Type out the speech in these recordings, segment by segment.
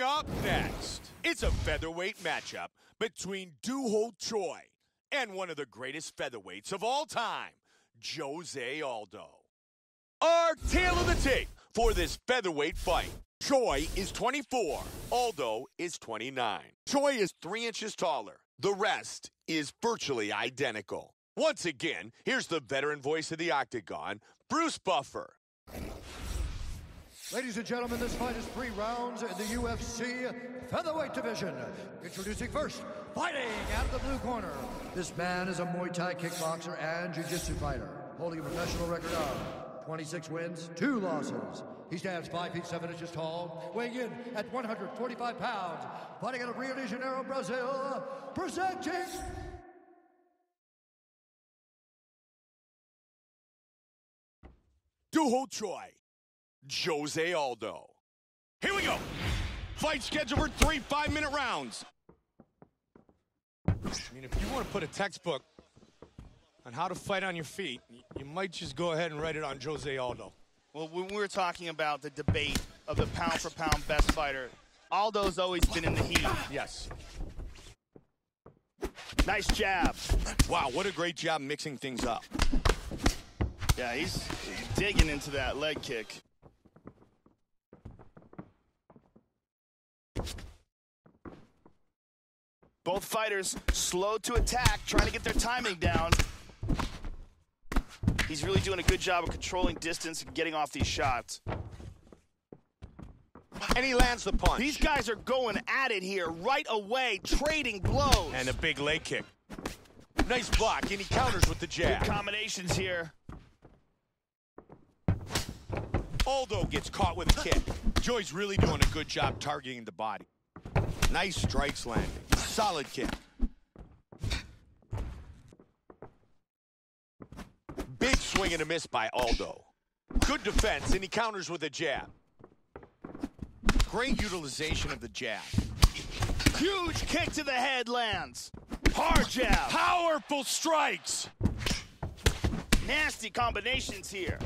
Coming up next, it's a featherweight matchup between Doo Ho Choi and one of the greatest featherweights of all time, Jose Aldo. Our tale of the tape for this featherweight fight. Choi is 24, Aldo is 29. Choi is three inches taller. The rest is virtually identical. Once again, here's the veteran voice of the octagon, Bruce Buffer. Ladies and gentlemen, this fight is three rounds in the UFC featherweight division. Introducing first, fighting out of the blue corner. This man is a Muay Thai kickboxer and jiu-jitsu fighter, holding a professional record of 26 wins, two losses. He stands 5 feet 7 inches tall, weighing in at 145 pounds, fighting out of Rio de Janeiro, Brazil, presenting Doo Ho Choi, Jose Aldo. Here we go. Fight scheduled for three five-minute rounds. I mean, if you want to put a textbook on how to fight on your feet, you might just go ahead and write it on Jose Aldo. Well, when we were talking about the debate of the pound for pound best fighter, Aldo's always been in the heat. Yes. Nice jab. Wow, what a great job mixing things up. Yeah, he's digging into that leg kick. Both fighters slow to attack, trying to get their timing down. He's really doing a good job of controlling distance and getting off these shots. And he lands the punch. These guys are going at it here right away, trading blows. and a big leg kick. Nice block, and he counters with the good jab. combinations here. Aldo gets caught with a kick. Choi's really doing a good job targeting the body. Nice strikes landing. Solid kick. Big swing and a miss by Aldo. Good defense, and he counters with a jab. Great utilization of the jab. Huge kick to the head lands. Hard jab. Powerful strikes. Nasty combinations here.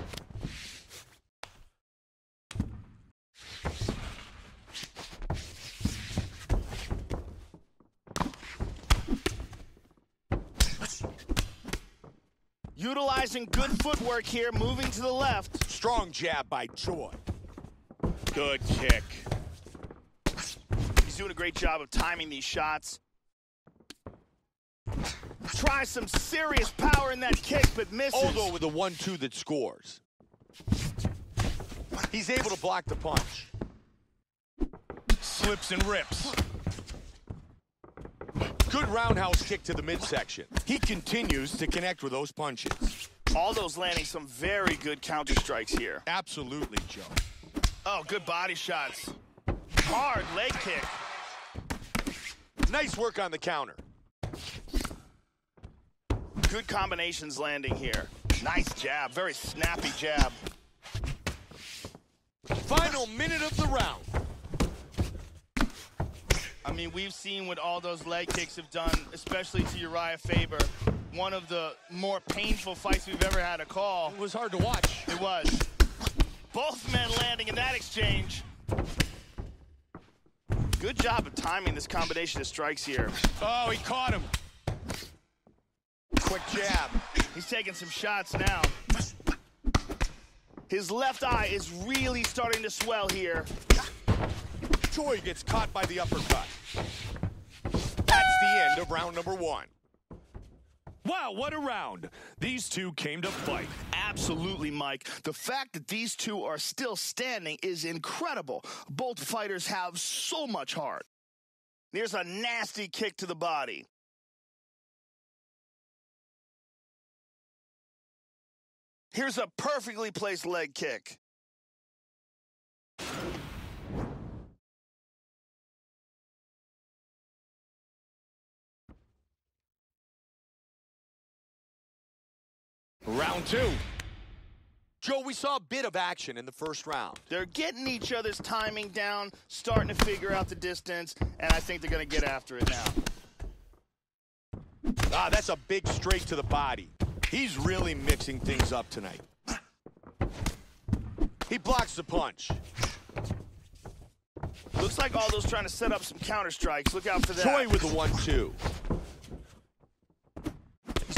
Utilizing good footwork here, moving to the left. Strong jab by Choi. Good kick. He's doing a great job of timing these shots. Try some serious power in that kick, but misses. Aldo with a one-two that scores. He's able to block the punch. Slips and rips. Good roundhouse kick to the midsection. He continues to connect with those punches. Aldo's landing some very good counter strikes here. Absolutely, Joe. Oh, good body shots. Hard leg kick. Nice work on the counter. Good combinations landing here. Nice jab, very snappy jab. Final minute of the round. I mean, we've seen what all those leg kicks have done, especially to Uriah Faber. One of the more painful fights we've ever had to call. It was hard to watch. It was. Both men landing in that exchange. Good job of timing this combination of strikes here. Oh, he caught him. Quick jab. He's taking some shots now. His left eye is really starting to swell here. Choi gets caught by the uppercut. That's the end of round number one. Wow, what a round. These two came to fight. Absolutely, Mike. The fact that these two are still standing is incredible. Both fighters have so much heart. There's a nasty kick to the body. Here's a perfectly placed leg kick. Round two. Joe, we saw a bit of action in the first round. They're getting each other's timing down, starting to figure out the distance, and I think they're going to get after it now. Ah, that's a big straight to the body. He's really mixing things up tonight. He blocks the punch. Looks like Aldo's trying to set up some counter strikes. Look out for that. Choi with the one-two.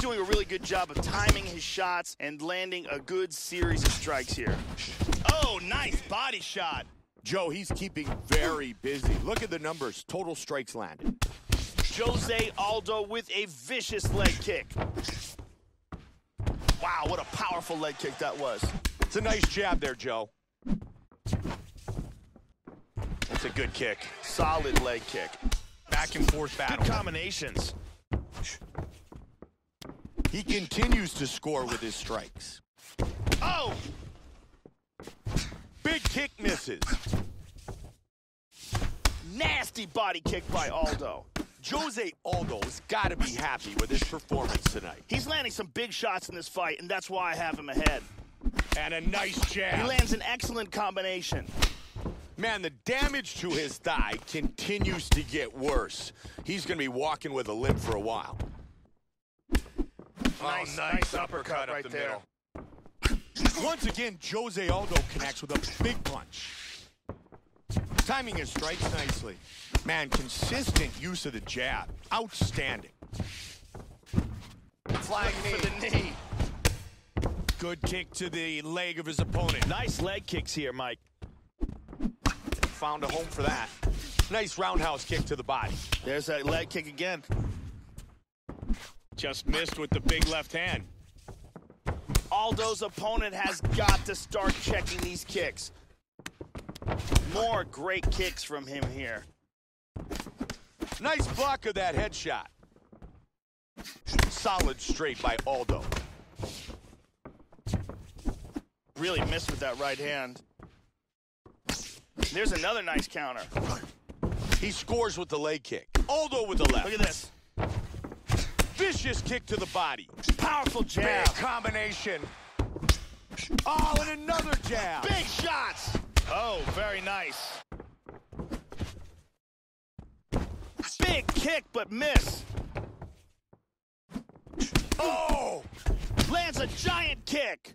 He's doing a really good job of timing his shots and landing a good series of strikes here. Oh, nice body shot. Joe, he's keeping very busy. Look at the numbers. Total strikes landed. Jose Aldo with a vicious leg kick. Wow, what a powerful leg kick that was. It's a nice jab there, Joe. That's a good kick. Solid leg kick. Back and forth battle. Good combinations. He continues to score with his strikes. Oh! Big kick misses. Nasty body kick by Aldo. Jose Aldo's got to be happy with his performance tonight. He's landing some big shots in this fight, and that's why I have him ahead. And a nice jab. He lands an excellent combination. Man, the damage to his thigh continues to get worse. He's going to be walking with a limp for a while. Nice, nice uppercut up right the there. middle. Once again, Jose Aldo connects with a big punch. Timing his strikes nicely. Man, consistent use of the jab. Outstanding. Flying For the knee. Good kick to the leg of his opponent. Nice leg kicks here, Mike. Found a home for that. Nice roundhouse kick to the body. There's that leg kick again. Just missed with the big left hand. Aldo's opponent has got to start checking these kicks. More great kicks from him here. Nice block of that headshot. Solid straight by Aldo. Really missed with that right hand. There's another nice counter. He scores with the leg kick. Aldo with the left. Look at this. Vicious kick to the body. Powerful Big jab. combination. Oh, and another jab. Big shots. Oh, very nice. Big kick, but miss. Oh! Lands a giant kick.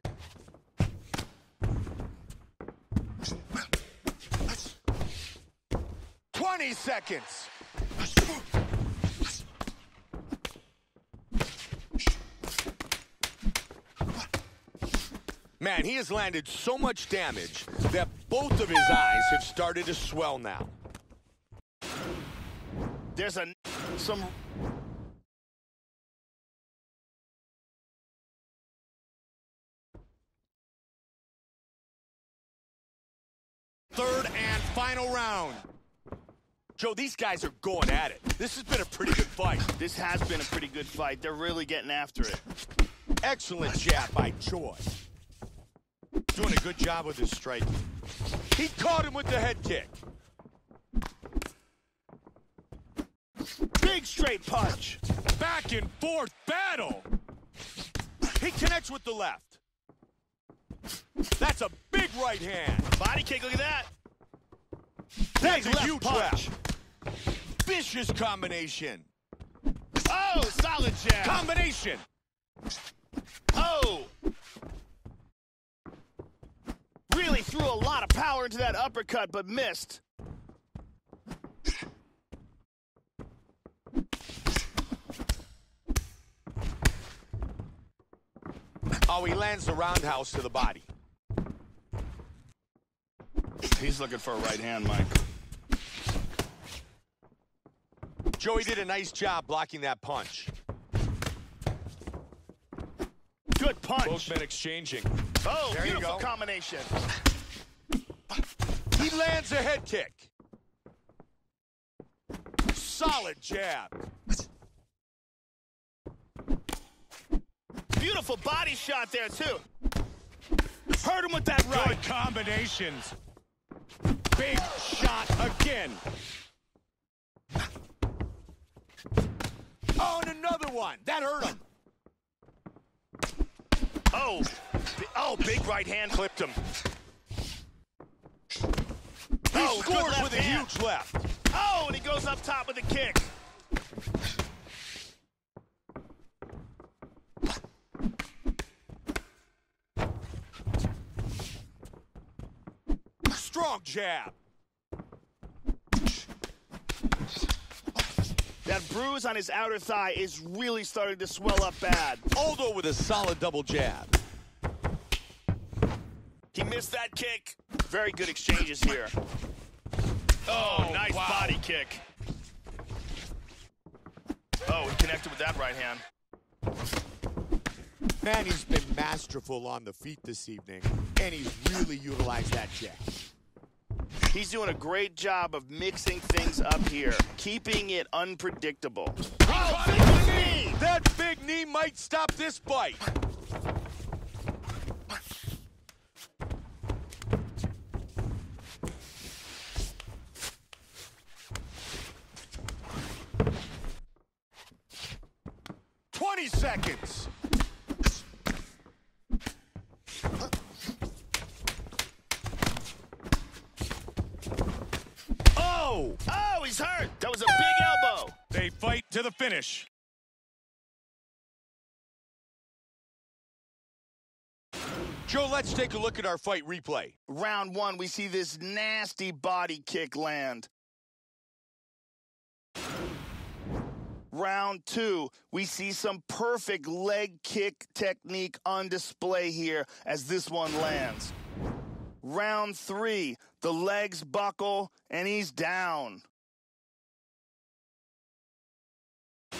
Twenty seconds. Man, he has landed so much damage that both of his eyes have started to swell now. There's a some Third and final round. Joe, these guys are going at it. This has been a pretty good fight. This has been a pretty good fight. They're really getting after it. Excellent jab by Choi. Doing a good job with his strike. He caught him with the head kick. Big straight punch. Back and forth battle. He connects with the left. That's a big right hand. Body kick, look at that. That's a huge punch. left. Vicious combination. Oh, solid jab. Combination. Oh! Really threw a lot of power into that uppercut, but missed. Oh, he lands the roundhouse to the body. He's looking for a right hand, Mike. Joey did a nice job blocking that punch. Good punch. Both men exchanging. Oh, There you beautiful go. combination. He lands a head kick. Solid jab. Beautiful body shot there, too. Hurt him with that right. Good combinations. Big shot again. Oh, and another one. That hurt him. Oh, oh, big right hand clipped him. Oh, scores with a hand. huge left. Oh, and he goes up top with a kick. Strong jab. That bruise on his outer thigh is really starting to swell up bad. Aldo with a solid double jab. He missed that kick. Very good exchanges here. Oh, oh, nice wow. body kick. Oh, he connected with that right hand. Man, he's been masterful on the feet this evening, and he's really utilized that jab. He's doing a great job of mixing things up here, keeping it unpredictable. Oh, big knee! That big knee might stop this fight. Twenty seconds. Oh! Oh, he's hurt. That was a big elbow. They fight to the finish. Joe, let's take a look at our fight replay. Round one, we see this nasty body kick land. Round two, we see some perfect leg kick technique on display here as this one lands. Round three, the legs buckle and he's down.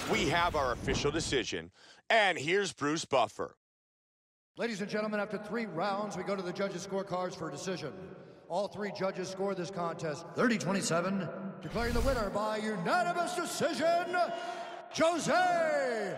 We have our official decision, and here's Bruce Buffer. Ladies and gentlemen, after three rounds, we go to the judges' scorecards for a decision. All three judges scored this contest 30 27, declaring the winner by unanimous decision, Jose